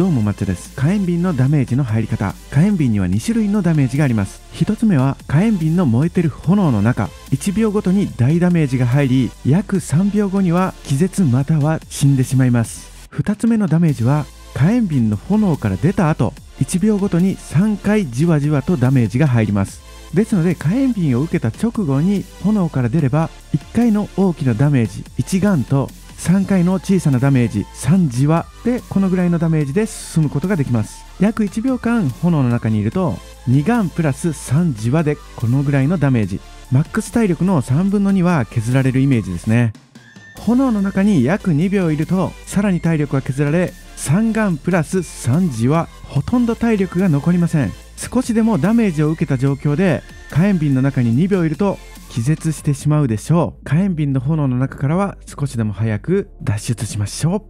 どうも抹茶です。火炎瓶のダメージの入り方。火炎瓶には2種類のダメージがあります。1つ目は火炎瓶の燃えてる炎の中。1秒ごとに大ダメージが入り約3秒後には気絶または死んでしまいます。2つ目のダメージは火炎瓶の炎から出た後。1秒ごとに3回じわじわとダメージが入ります。ですので火炎瓶を受けた直後に炎から出れば1回の大きなダメージ。1ガンと3回の小さなダメージ3じわでこのぐらいのダメージで進むことができます。約1秒間炎の中にいると2ガンプラス3じわでこのぐらいのダメージ。マックス体力の3分の2は削られるイメージですね。炎の中に約2秒いるとさらに体力が削られ3ガンプラス3時はほとんど体力が残りません。少しでもダメージを受けた状況で火炎瓶の中に2秒いると気絶してしまうでしょう。火炎瓶の炎の中からは少しでも早く脱出しましょう。